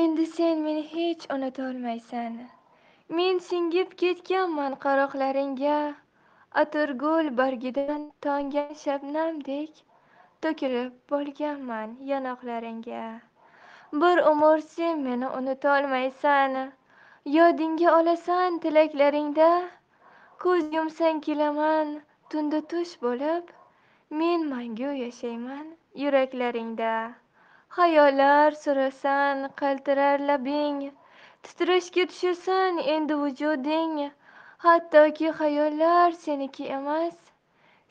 endi sen meni hech unutolmaysan. Men singib ketganman qaroqlaringga. Atirgul bargidan tomgan shabnamdek to'kilib bo'lganman yonoqlaringga bir umr sen meni unutolmaysan. Yodingga olasan tilaklaringda. Ko'z yumsang kelaman tunda tush bo'lib men mangu yashayman yuraklaringda. Xayollar surasan qaltirar labing titrashga tushasan endi vujuding. Hattoki xayollar seniki emas.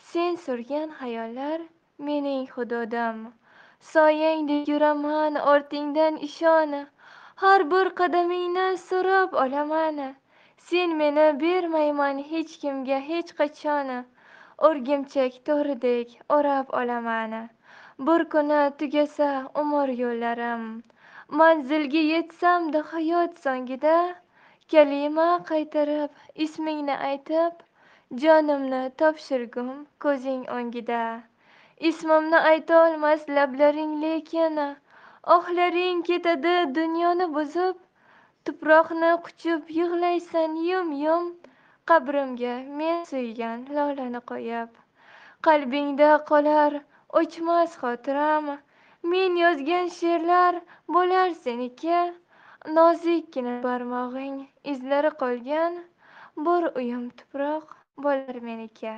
Sen surgan xayollar mening hududim. Soyangdek yuraman ortingdan ishon. Har bir qadamingni so'rab olaman. Sen meni bermayman hech kimga hech qachon. O'rgimchak to'ridek o'rab olaman. Bir kuni tugasa umr yo'llarim. Manzilga yetsamda hayot so'ngida kalima qaytarib ismingni aytib jonimni topshirgum ko'zing o'ngida. Ismimni aytolmas lablaring lekin ohlaring ketadi dunyoni buzib tuproqni quchib yig'laysan yum yum qabrimga men suygan lolani qo'yib. Qalbingda qolar o'chmas xotiram men yozgan she'rlar bo'lar seniki. Nozikkina barmog'ing izlari qolgan bir uyum tuproq bo'lar meniki.